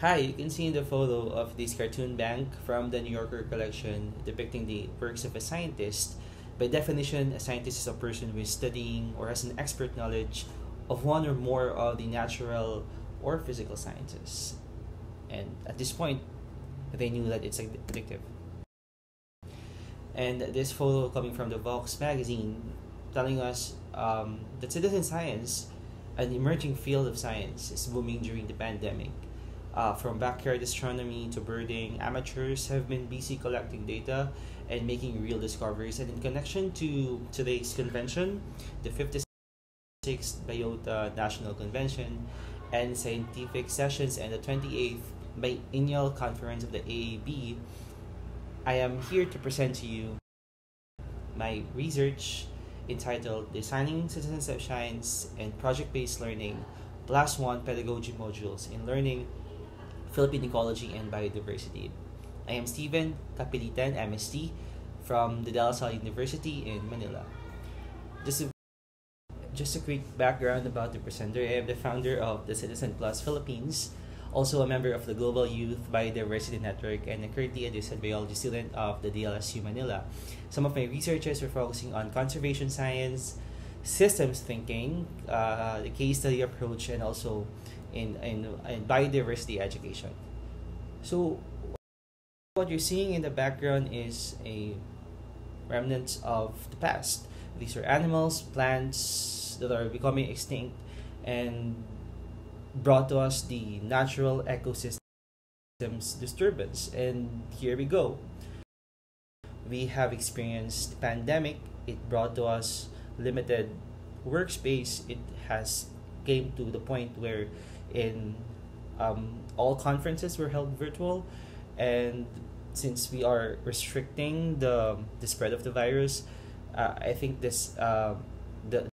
Hi, you can see in the photo of this cartoon bank from the New Yorker collection depicting the works of a scientist. By definition, a scientist is a person who is studying or has an expert knowledge of one or more of the natural or physical sciences. And at this point, they knew that it's addictive. And this photo coming from the Vox magazine telling us um, that citizen science, an emerging field of science, is booming during the pandemic. Uh, from backyard astronomy to birding, amateurs have been busy collecting data and making real discoveries. And in connection to today's convention, the 56th BIOTA National Convention, and scientific sessions, and the 28th biennial conference of the AAB, I am here to present to you my research entitled Designing Citizens of Science and Project Based Learning blast Plus One Pedagogy Modules in Learning Philippine Ecology and Biodiversity. I am Stephen Kapilitan, MST, from the De La Salle University in Manila. Just a, just a quick background about the presenter. I am the founder of the Citizen Plus Philippines, also a member of the Global Youth Biodiversity Network, and currently a distant biology student of the DLSU Manila. Some of my researches are focusing on conservation science, systems thinking, uh, the case study approach, and also in, in, in biodiversity education. So, what you're seeing in the background is a remnants of the past. These are animals, plants that are becoming extinct and brought to us the natural ecosystems disturbance. And here we go. We have experienced pandemic. It brought to us limited workspace. It has came to the point where in um, all conferences were held virtual. And since we are restricting the the spread of the virus, uh, I think this uh, the,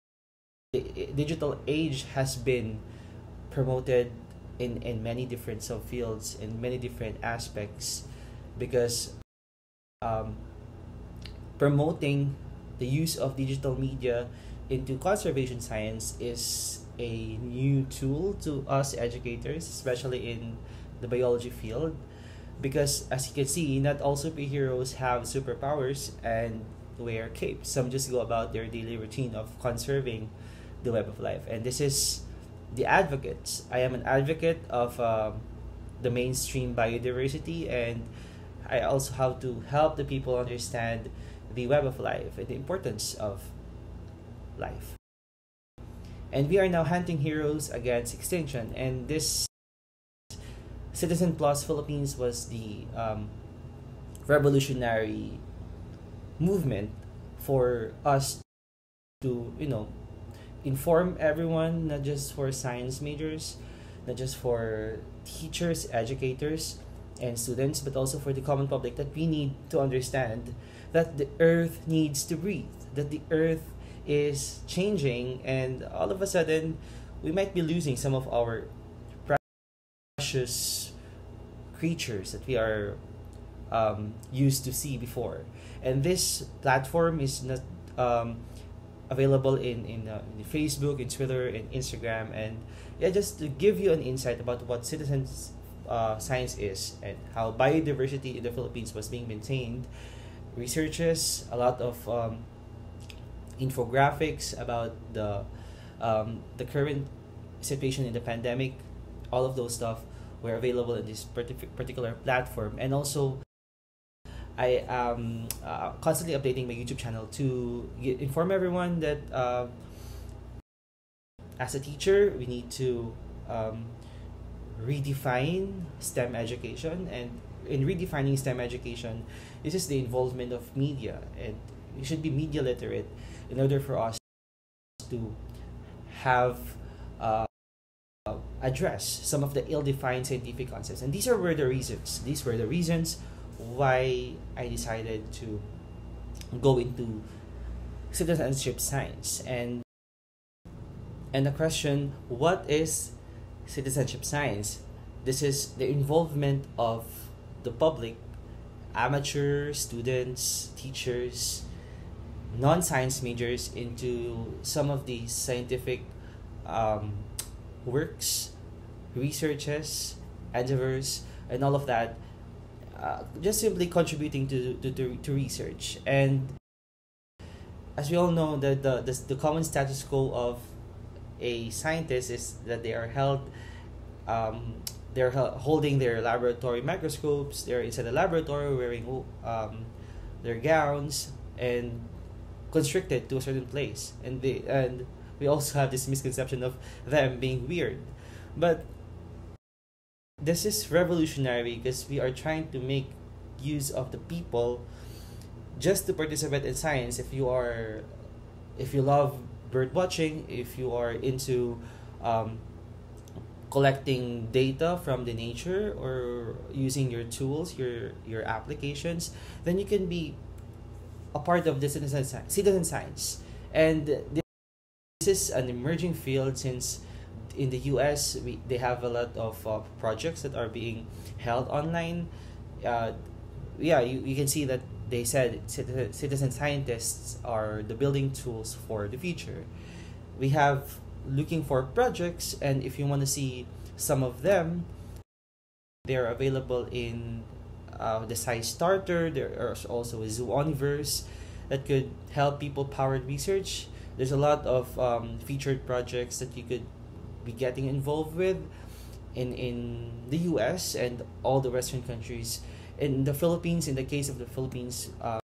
the digital age has been promoted in in many different subfields in many different aspects because um, promoting the use of digital media into conservation science is a new tool to us educators, especially in the biology field because as you can see, not all superheroes have superpowers and wear capes. Some just go about their daily routine of conserving the web of life. And this is the advocates. I am an advocate of um, the mainstream biodiversity, and I also have to help the people understand the web of life and the importance of life. And we are now hunting heroes against extinction, and this Citizen Plus Philippines was the um, revolutionary movement for us to, you know, inform everyone, not just for science majors, not just for teachers, educators, and students, but also for the common public that we need to understand that the earth needs to breathe, that the earth is changing, and all of a sudden, we might be losing some of our precious creatures that we are um, used to see before. And this platform is not um, available in in, uh, in Facebook, in Twitter, in Instagram, and yeah, just to give you an insight about what citizens uh, science is and how biodiversity in the Philippines was being maintained. Researchers, a lot of um, infographics about the um, the current situation in the pandemic, all of those stuff were available in this particular platform. And also I am uh, constantly updating my YouTube channel to inform everyone that uh, as a teacher we need to um, redefine STEM education. And in redefining STEM education this is the involvement of media. And you should be media literate in order for us to have uh, address some of the ill-defined scientific concepts. And these are were the reasons. These were the reasons why i decided to go into citizenship science. And and the question what is citizenship science? This is the involvement of the public amateur students teachers non-science majors into some of these scientific um, works, researches, endeavors, and all of that. Uh, just simply contributing to, to, to, to research. And as we all know, the, the, the, the common status quo of a scientist is that they are held um, they're holding their laboratory microscopes they're inside the laboratory wearing um, their gowns and constricted to a certain place. And they and we also have this misconception of them being weird. But this is revolutionary because we are trying to make use of the people just to participate in science. If you are if you love bird watching if you are into um, collecting data from the nature or using your tools your your applications then you can be a part of the citizen science, citizen science. And this is an emerging field since in the US we they have a lot of uh, projects that are being held online. Uh, yeah you, you can see that they said citizen scientists are the building tools for the future. We have looking for projects and if you want to see some of them they're available in uh, the SciStarter there is also a zooniverse that could help people powered research. There's a lot of um, featured projects that you could be getting involved with in in the US and all the western countries. In the Philippines in the case of the Philippines um,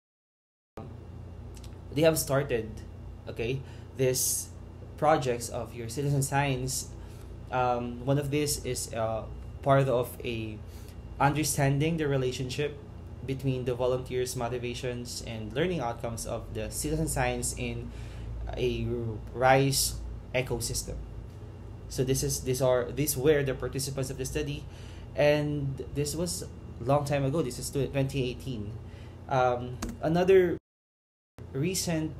they have started okay this projects of your citizen science. Um, one of this is uh, part of a understanding the relationship between the volunteers motivations and learning outcomes of the citizen science in a rice ecosystem so this is these are these were the participants of the study and this was a long time ago this is 2018 um, another recent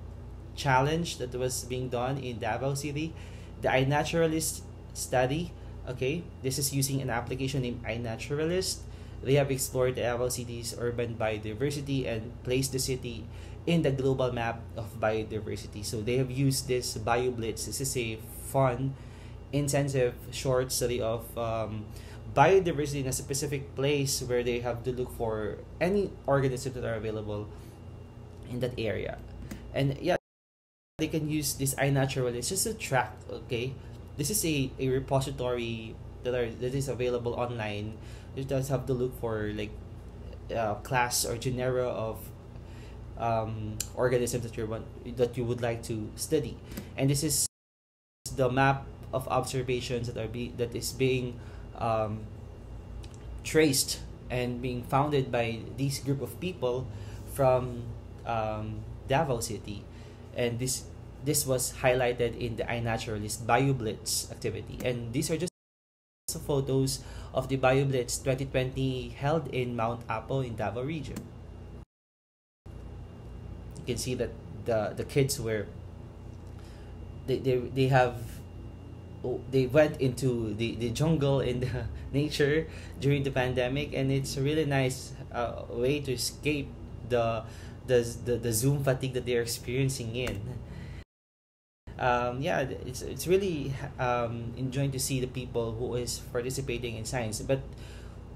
challenge that was being done in Davao City, the iNaturalist study. Okay, this is using an application named iNaturalist. They have explored the Davao City's urban biodiversity and placed the city in the global map of biodiversity. So they have used this BioBlitz. This is a fun, intensive, short study of um, biodiversity in a specific place where they have to look for any organisms that are available in that area. And yeah, they can use this iNaturalist just a track, okay? This is a, a repository that are that is available online. You just have to look for like uh, class or genera of um, organisms that you want that you would like to study, and this is the map of observations that are be that is being um, traced and being founded by this group of people from um, Davao City and this this was highlighted in the iNaturalist BioBlitz activity. And these are just photos of the BioBlitz 2020 held in Mount Apo in Davao region. You can see that the the kids were they they, they have oh, they went into the, the jungle in the nature during the pandemic and it's a really nice uh, way to escape the the, the the Zoom fatigue that they're experiencing in. Um, yeah, it's it's really um, enjoying to see the people who is participating in science, but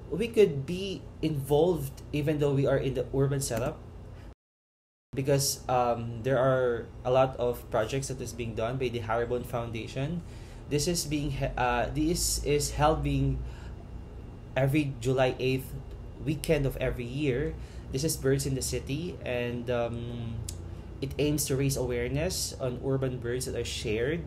we could be involved even though we are in the urban setup because um, there are a lot of projects that is being done by the Haribon Foundation. This is being uh, this is held being every July eighth weekend of every year this is Birds in the City, and um, it aims to raise awareness on urban birds that are shared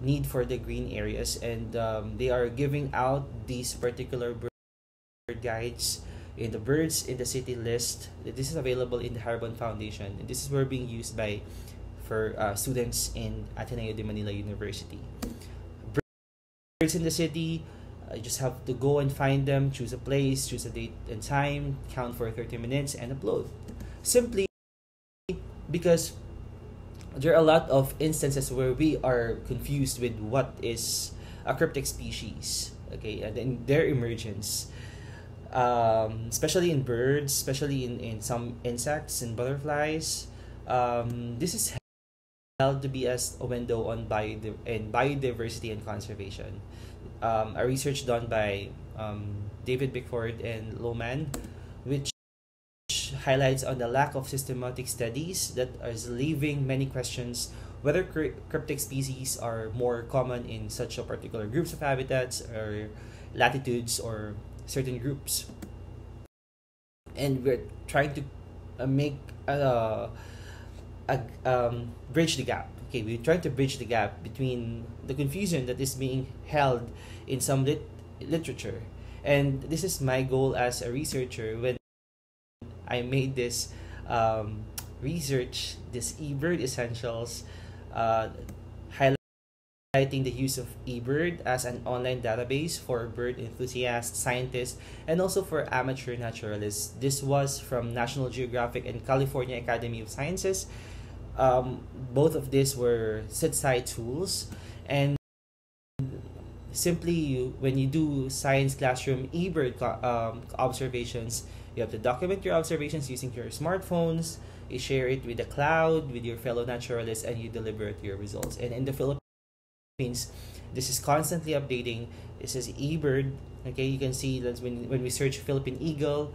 need for the green areas, and um, they are giving out these particular bird guides in the birds in the city list. This is available in the Haribon Foundation, and this is where being used by for uh, students in Ateneo de Manila University. Birds in the city you just have to go and find them, choose a place, choose a date and time, count for 30 minutes, and upload. Simply because there are a lot of instances where we are confused with what is a cryptic species, okay, and then their emergence. Um, especially in birds, especially in, in some insects and butterflies. Um, this is held to be as a window on biodiv- and biodiversity and conservation um, a research done by um, David Bickford and Lohman, which highlights on the lack of systematic studies that is leaving many questions whether cryptic species are more common in such a particular groups of habitats or latitudes or certain groups. And we're trying to uh, make uh, a um, bridge the gap. Okay, we're trying to bridge the gap between the confusion that is being held in some lit- literature, and this is my goal as a researcher when I made this um, research, this eBird Essentials, uh, highlighting the use of eBird as an online database for bird enthusiasts, scientists, and also for amateur naturalists. This was from National Geographic and California Academy of Sciences. Um, both of these were CitSci tools, and simply you, when you do science classroom eBird um, observations, you have to document your observations using your smartphones. You share it with the cloud, with your fellow naturalists, and you deliver your results. And in the Philippines, this is constantly updating. This is eBird. Okay, you can see that when, when we search Philippine Eagle,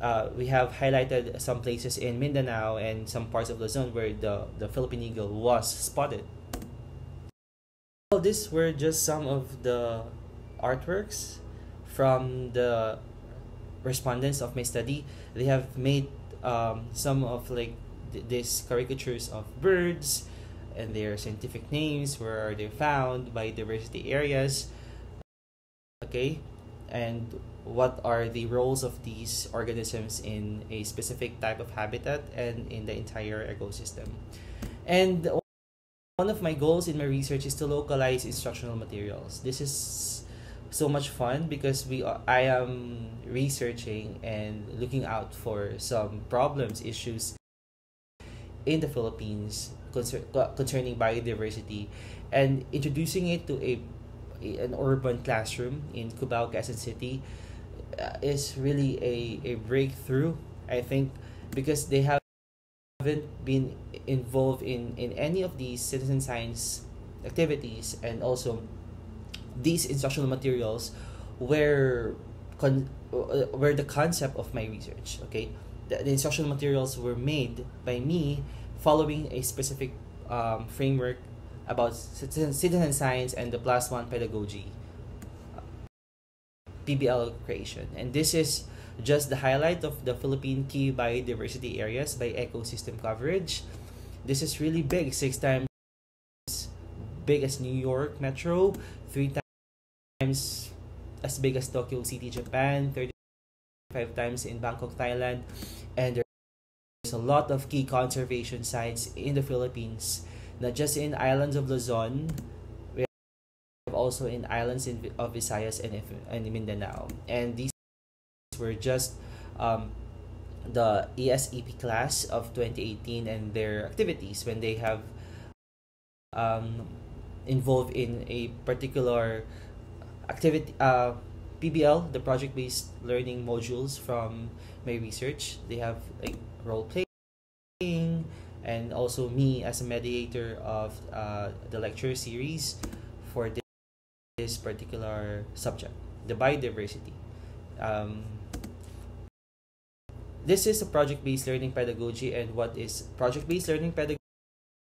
uh, we have highlighted some places in Mindanao and some parts of Luzon where the, the Philippine Eagle was spotted. Well, these were just some of the artworks from the respondents of my study. They have made um, some of like th- these caricatures of birds and their scientific names, where are they found, biodiversity areas, okay, and what are the roles of these organisms in a specific type of habitat and in the entire ecosystem. And one of my goals in my research is to localize instructional materials. This is so much fun because we I am researching and looking out for some problems issues in the Philippines concern, concerning biodiversity and introducing it to a an urban classroom in Cubao, Quezon City uh, is really a, a breakthrough I think because they haven't been involved in, in any of these citizen science activities and also these instructional materials were con- uh, were the concept of my research okay? The, the instructional materials were made by me following a specific um, framework about citizen, citizen science and the plus one pedagogy PBL creation. And this is just the highlight of the Philippine key biodiversity areas by ecosystem coverage. This is really big six times big as New York Metro three times times as big as Tokyo City, Japan, 35 times in Bangkok, Thailand, and there's a lot of key conservation sites in the Philippines, not just in islands of Luzon, we have also in islands in, of Visayas and, and Mindanao. And these were just um, the ESEP class of 2018 and their activities when they have um, involved in a particular activity uh, PBL, the project based learning modules from my research. They have like role playing and also me as a mediator of uh, the lecture series for this, particular subject, the biodiversity. Um, this is a project based learning pedagogy, and what is project based learning pedagogy?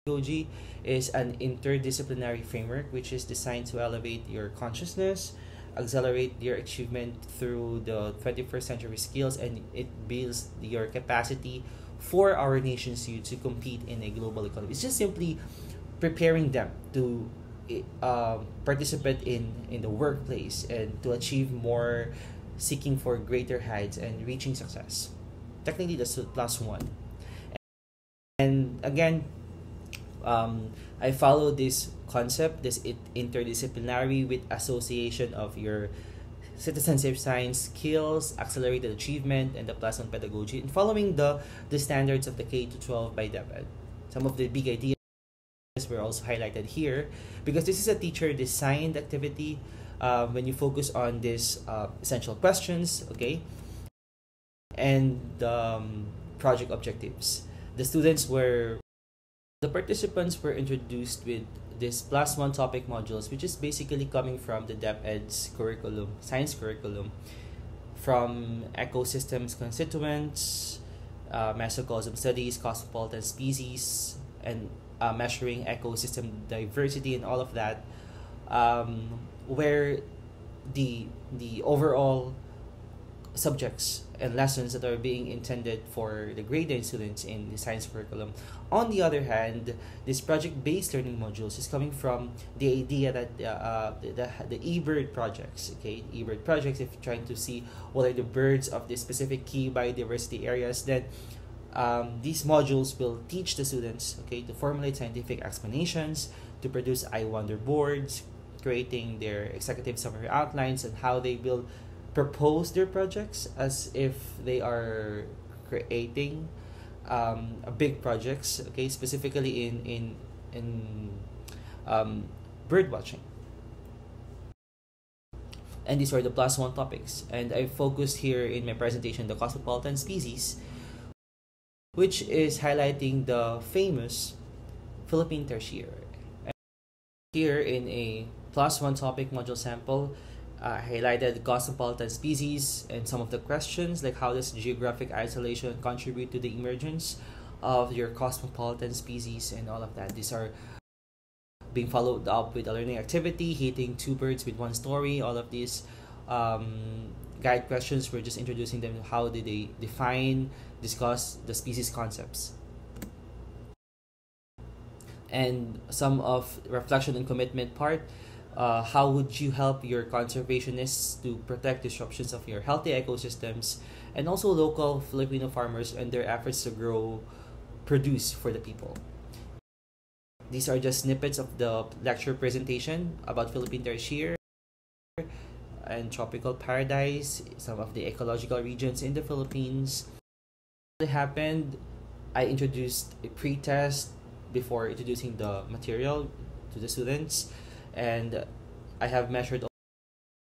Is an interdisciplinary framework which is designed to elevate your consciousness, accelerate your achievement through the 21st century skills, and it builds your capacity for our nation's youth to compete in a global economy. It's just simply preparing them to uh, participate in, in the workplace and to achieve more, seeking for greater heights and reaching success. Technically, that's the plus one. And again, um, I follow this concept, this interdisciplinary with association of your citizenship science skills, accelerated achievement, and the plus one pedagogy, and following the, the standards of the K to 12 by DepEd. Some of the big ideas were also highlighted here because this is a teacher designed activity uh, when you focus on these uh, essential questions, okay, and um, project objectives. The students were the participants were introduced with this plus one topic modules, which is basically coming from the DepEd's curriculum, science curriculum, from ecosystems constituents, uh, mesocosm studies, cosmopolitan species, and uh, measuring ecosystem diversity and all of that, um, where the the overall subjects and lessons that are being intended for the grade 9 students in the science curriculum. On the other hand, this project-based learning modules is coming from the idea that uh, uh, the, the, eBird projects, okay, eBird projects, if trying to see what are the birds of the specific key biodiversity areas, then um, these modules will teach the students, okay, to formulate scientific explanations, to produce I wonder boards, creating their executive summary outlines and how they will propose their projects as if they are creating um, big projects okay specifically in in in um, bird watching. And these are the plus one topics. And i focused here in my presentation the cosmopolitan species which is highlighting the famous philippine tarsier. Here in a plus one topic module sample uh, highlighted cosmopolitan species and some of the questions like how does geographic isolation contribute to the emergence of your cosmopolitan species and all of that. These are being followed up with a learning activity hitting two birds with one story all of these um, guide questions. We're just introducing them how do they define discuss the species concepts. And some of reflection and commitment part uh, how would you help your conservationists to protect disruptions of your healthy ecosystems and also local Filipino farmers and their efforts to grow produce for the people? These are just snippets of the lecture presentation about Philippine tarsier and tropical paradise, some of the ecological regions in the Philippines. What happened, I introduced a pre-test before introducing the material to the students and I have measured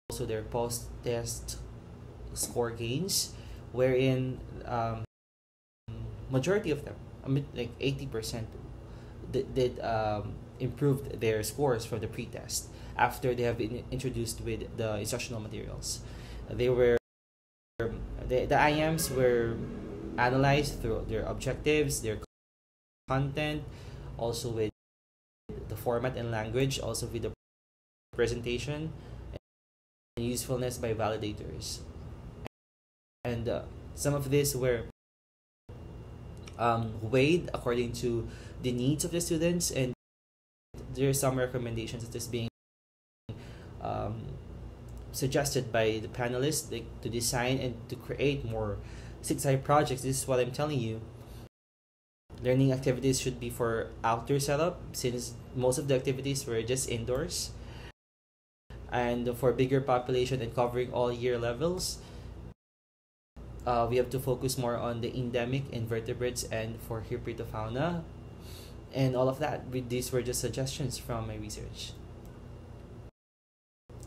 also their post test score gains wherein um, majority of them I mean, like 80% did, did um, improved their scores from the pre-test after they have been introduced with the instructional materials. They were the, the IMs were analyzed through their objectives their content also with the format and language also with the presentation and usefulness by validators. And uh, some of these were um, weighed according to the needs of the students, and there are some recommendations that is being um, suggested by the panelists like, to design and to create more CitSci projects. This is what I'm telling you. Learning activities should be for outdoor setup since most of the activities were just indoors and for bigger population and covering all year levels uh, we have to focus more on the endemic invertebrates and for herpetofauna and all of that these were just suggestions from my research.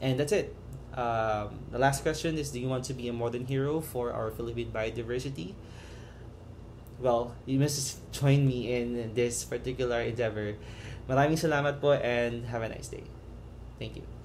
And that's it. Um, the last question is do you want to be a modern hero for our philippine biodiversity? Well you must join me in this particular endeavor. Maraming salamat po and have a nice day. Thank you